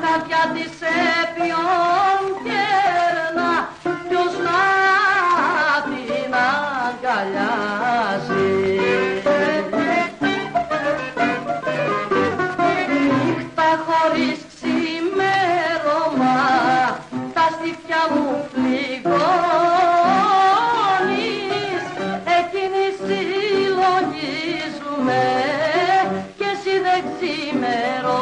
καρδιά της έπιον κέρνα ποιος να την αγκαλιάζει. Νύχτα χωρίς ξημέρωμα τα στήθια μου πληγώνεις εκείνη συλλογίζουμε και συνέχισε δεν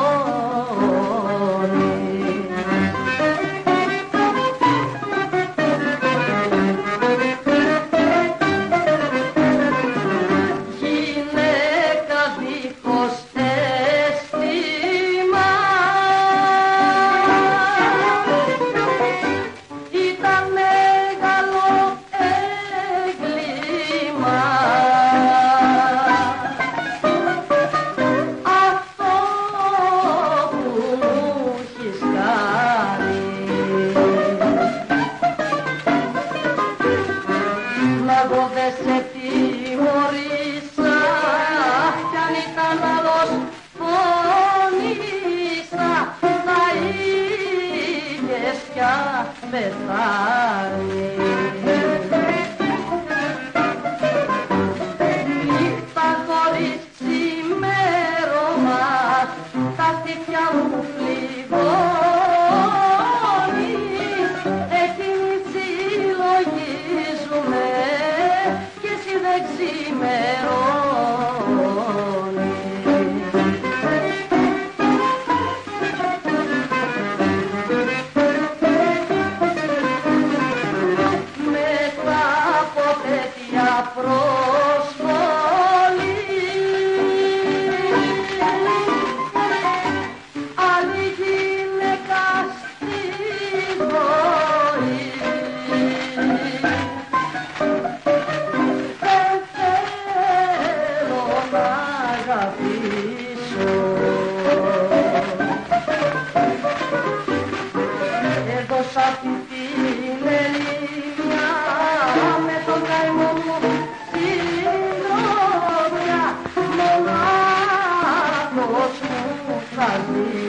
πεθάνει. Νύχτα χωρίς ξημέρωμα τα στήθια μου πληγώνει. Εκείνη συλλογίζουμε και εσύ δεν ξημερώνεις me.